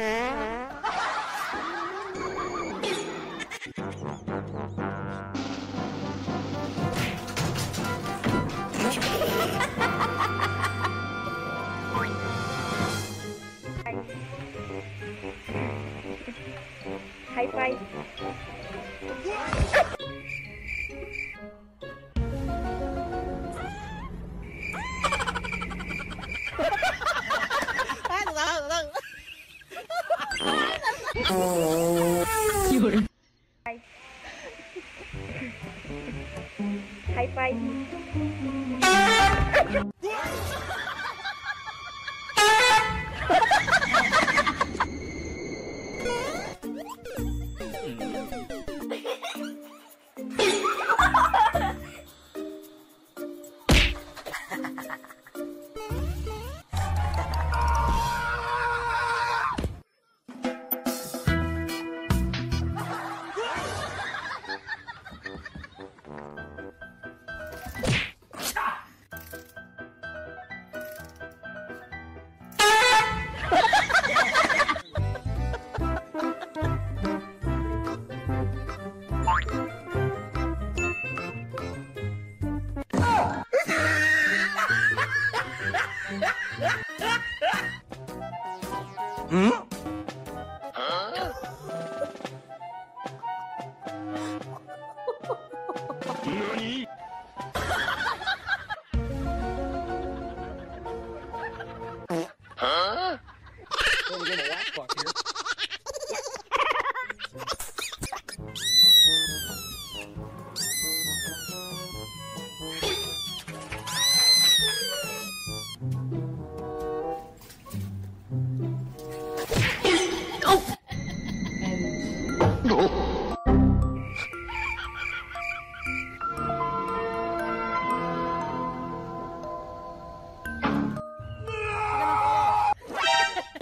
嗨拜。Música uhum.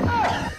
Ah!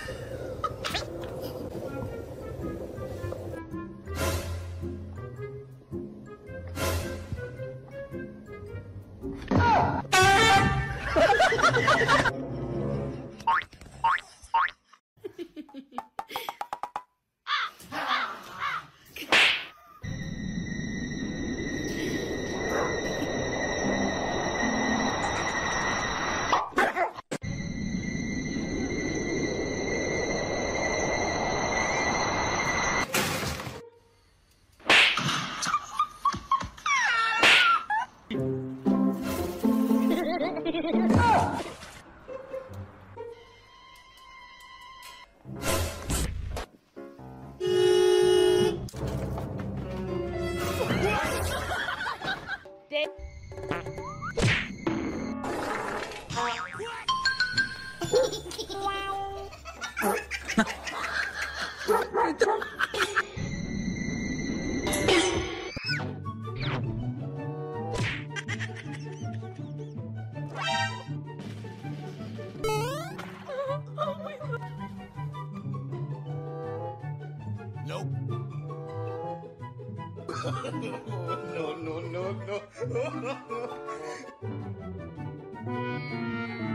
no, no, no, no.